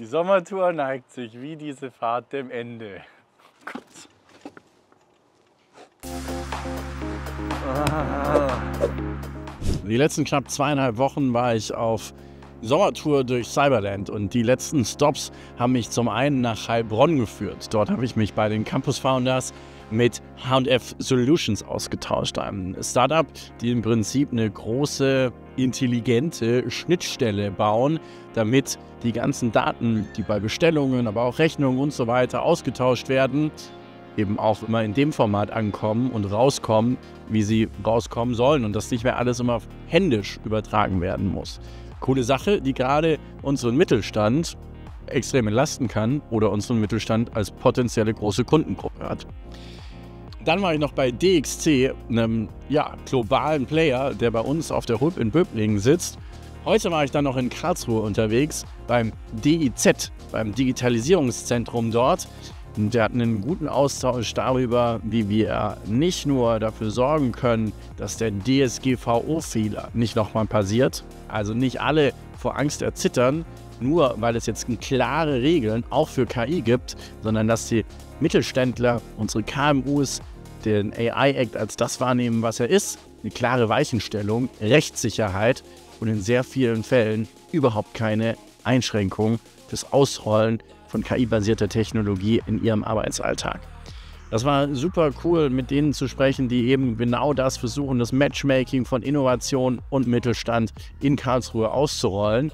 Die Sommertour neigt sich wie diese Fahrt dem Ende. Die letzten knapp zweieinhalb Wochen war ich auf Sommertour durch Cyberland und die letzten Stops haben mich zum einen nach Heilbronn geführt. Dort habe ich mich bei den Campus Founders mit HF Solutions ausgetauscht, einem Startup, die im Prinzip eine große, intelligente Schnittstelle bauen, damit die ganzen Daten, die bei Bestellungen, aber auch Rechnungen und so weiter ausgetauscht werden, eben auch immer in dem Format ankommen und rauskommen, wie sie rauskommen sollen und dass nicht mehr alles immer händisch übertragen werden muss. Coole Sache, die gerade unseren Mittelstand extrem entlasten kann oder unseren Mittelstand als potenzielle große Kundengruppe hat. Dann war ich noch bei DXC, einem ja, globalen Player, der bei uns auf der Hub in Böblingen sitzt. Heute war ich dann noch in Karlsruhe unterwegs beim DIZ, beim Digitalisierungszentrum dort. Und wir hatten einen guten Austausch darüber, wie wir nicht nur dafür sorgen können, dass der DSGVO-Fehler nicht nochmal passiert, also nicht alle vor Angst erzittern, nur weil es jetzt klare Regeln auch für KI gibt, sondern dass die Mittelständler, unsere KMUs, den AI-Act als das wahrnehmen, was er ist, eine klare Weichenstellung, Rechtssicherheit und in sehr vielen Fällen überhaupt keine Einschränkung fürs Ausrollen von KI-basierter Technologie in ihrem Arbeitsalltag. Das war super cool, mit denen zu sprechen, die eben genau das versuchen, das Matchmaking von Innovation und Mittelstand in Karlsruhe auszurollen.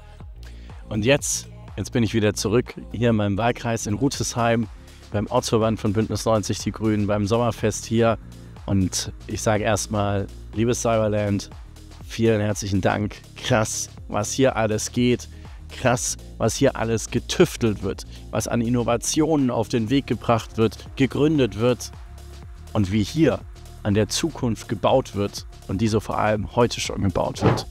Und jetzt, jetzt bin ich wieder zurück hier in meinem Wahlkreis in Rutesheim beim Ortsverband von Bündnis 90 Die Grünen, beim Sommerfest hier. Und ich sage erstmal, liebes Cyberland, vielen herzlichen Dank. Krass, was hier alles geht. Krass, was hier alles getüftelt wird, was an Innovationen auf den Weg gebracht wird, gegründet wird und wie hier an der Zukunft gebaut wird und diese vor allem heute schon gebaut wird.